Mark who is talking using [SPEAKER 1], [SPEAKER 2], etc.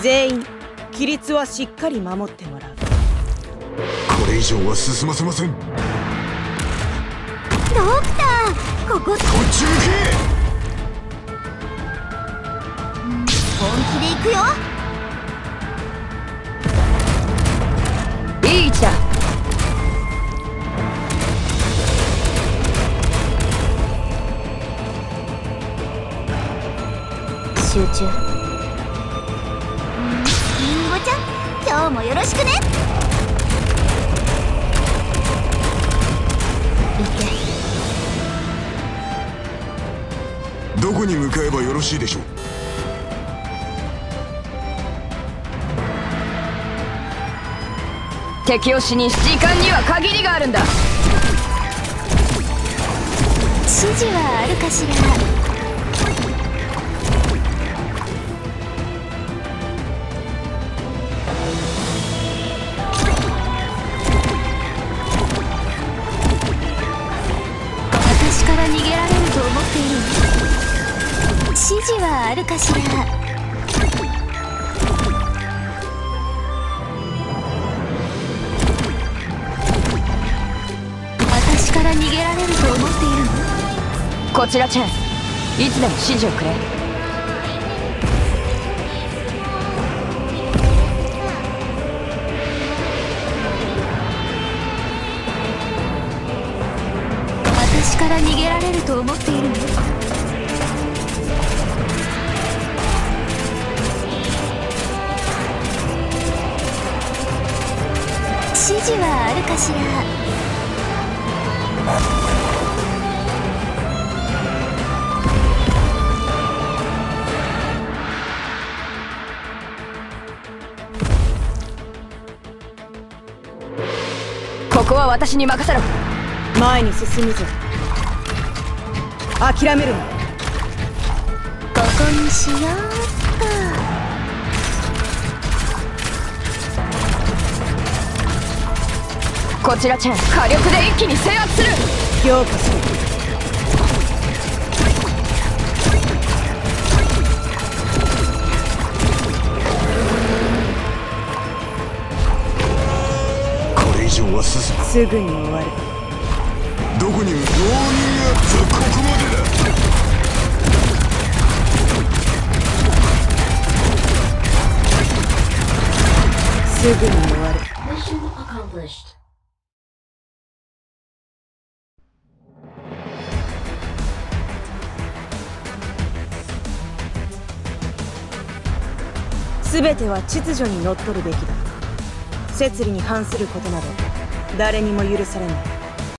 [SPEAKER 1] 全員規律はしっかり守ってもらう。こ
[SPEAKER 2] れ以上は進ませません。ドク
[SPEAKER 3] ターここ。こっち
[SPEAKER 2] 向け！
[SPEAKER 3] 本気で行くよ。
[SPEAKER 4] いい位置だ
[SPEAKER 3] 集中りんごちゃん今日もよろしくね。
[SPEAKER 2] どこに向かえばよろしいでしょう？
[SPEAKER 4] 敵を死に時間には限りがあるんだ。
[SPEAKER 3] 指示はあるかしら逃げられると思っている指示はあるかしら私から逃げられると思っているの
[SPEAKER 4] こちらチェンいつでも指示をくれ。
[SPEAKER 3] と思っているの？指示はあるかしら？
[SPEAKER 4] ここは私に任せろ。
[SPEAKER 1] 前に進むぞ諦めるな
[SPEAKER 3] ここにしよう
[SPEAKER 4] こちらチェン火力で一気に制圧する。
[SPEAKER 1] 強化する
[SPEAKER 2] これ以上は進む
[SPEAKER 1] すぐに終わる。
[SPEAKER 2] どこにローニングアップはここまでだ
[SPEAKER 1] すぐに終わる全ては秩序にのっとるべきだ。摂理に反することなど誰にも許されない。